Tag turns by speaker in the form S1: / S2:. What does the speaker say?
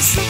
S1: Listen.